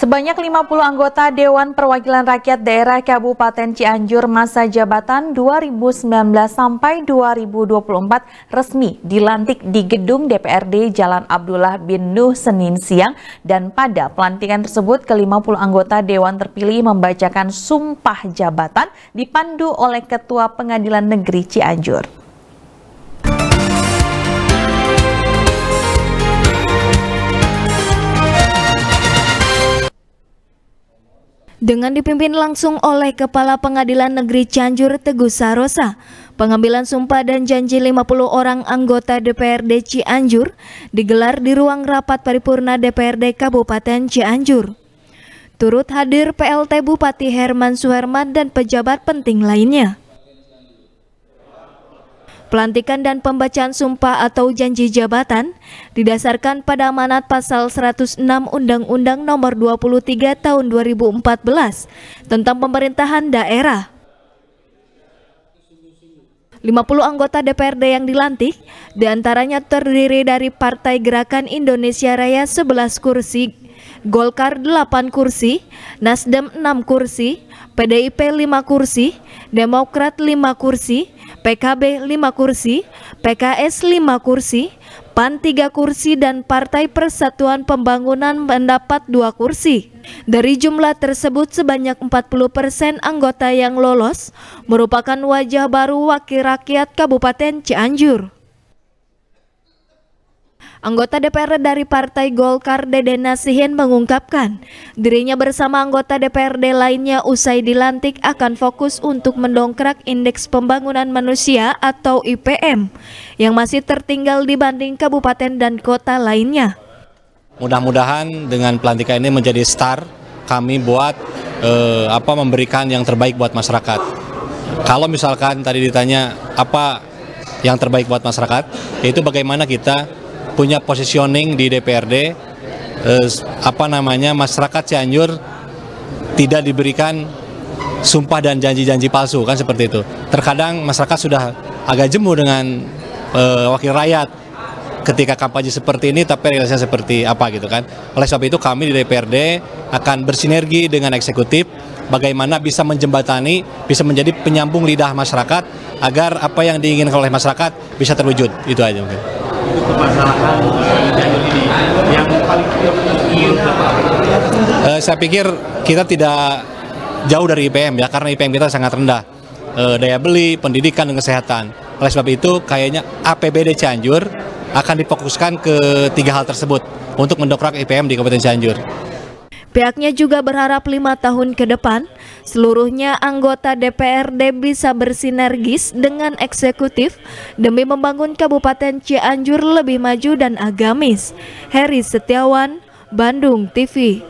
Sebanyak 50 anggota Dewan Perwakilan Rakyat Daerah Kabupaten Cianjur masa jabatan 2019 sampai 2024 resmi dilantik di gedung DPRD Jalan Abdullah bin Nuh Senin siang dan pada pelantikan tersebut ke-50 anggota Dewan terpilih membacakan sumpah jabatan dipandu oleh Ketua Pengadilan Negeri Cianjur. Dengan dipimpin langsung oleh Kepala Pengadilan Negeri Cianjur Teguh Sarosa. Pengambilan sumpah dan janji 50 orang anggota DPRD Cianjur digelar di ruang rapat paripurna DPRD Kabupaten Cianjur. Turut hadir PLT Bupati Herman Suherman dan pejabat penting lainnya. Pelantikan dan pembacaan sumpah atau janji jabatan didasarkan pada amanat pasal 106 Undang-Undang Nomor 23 Tahun 2014 tentang pemerintahan daerah. 50 anggota DPRD yang dilantik, di antaranya terdiri dari Partai Gerakan Indonesia Raya 11 kursi, Golkar 8 kursi, Nasdem 6 kursi, PDIP 5 kursi, Demokrat 5 kursi, PKB 5 kursi, PKS 5 kursi, PAN 3 kursi dan Partai Persatuan Pembangunan mendapat 2 kursi. Dari jumlah tersebut sebanyak 40% persen anggota yang lolos merupakan wajah baru wakil rakyat Kabupaten Cianjur. Anggota DPR dari Partai Golkar Dede Nasihin mengungkapkan dirinya bersama anggota DPRD lainnya usai dilantik akan fokus untuk mendongkrak indeks pembangunan manusia atau IPM yang masih tertinggal dibanding kabupaten dan kota lainnya. Mudah-mudahan dengan pelantikan ini menjadi star kami buat eh, apa memberikan yang terbaik buat masyarakat. Kalau misalkan tadi ditanya apa yang terbaik buat masyarakat, yaitu bagaimana kita punya positioning di DPRD eh, apa namanya masyarakat Cianjur tidak diberikan sumpah dan janji-janji palsu kan seperti itu. Terkadang masyarakat sudah agak jemu dengan eh, wakil rakyat ketika kampanye seperti ini tapi realisasinya seperti apa gitu kan. Oleh sebab itu kami di DPRD akan bersinergi dengan eksekutif bagaimana bisa menjembatani, bisa menjadi penyambung lidah masyarakat agar apa yang diinginkan oleh masyarakat bisa terwujud. Itu aja mungkin untuk permasalahan ini yang paling uh, saya pikir kita tidak jauh dari IPM ya karena IPM kita sangat rendah uh, daya beli, pendidikan dan kesehatan. Oleh sebab itu kayaknya APBD Cianjur akan difokuskan ke tiga hal tersebut untuk mendokrak IPM di Kabupaten Cianjur. Pihaknya juga berharap lima tahun ke depan seluruhnya anggota DPRD bisa bersinergis dengan eksekutif demi membangun Kabupaten Cianjur lebih maju dan agamis. Heri Setiawan, Bandung TV.